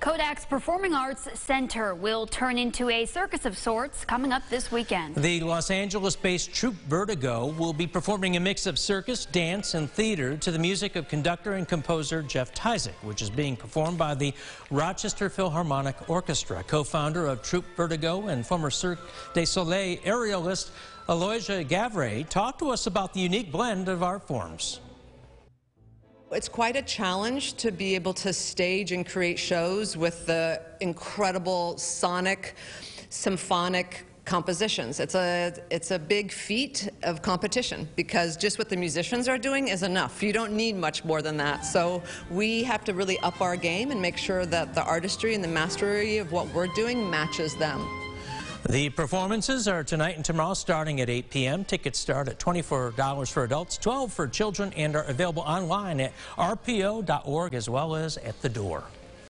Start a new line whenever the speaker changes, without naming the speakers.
Kodak's Performing Arts Center will turn into a circus of sorts coming up this weekend.
The Los Angeles-based troupe Vertigo will be performing a mix of circus, dance, and theater to the music of conductor and composer Jeff Tyzik, which is being performed by the Rochester Philharmonic Orchestra. Co-founder of Troupe Vertigo and former Cirque du Soleil aerialist Aloysia Gavre talked to us about the unique blend of art forms.
It's quite a challenge to be able to stage and create shows with the incredible sonic, symphonic compositions. It's a, it's a big feat of competition because just what the musicians are doing is enough. You don't need much more than that. So we have to really up our game and make sure that the artistry and the mastery of what we're doing matches them.
The performances are tonight and tomorrow starting at 8 p.m. Tickets start at $24 for adults, 12 for children, and are available online at rpo.org as well as at the door.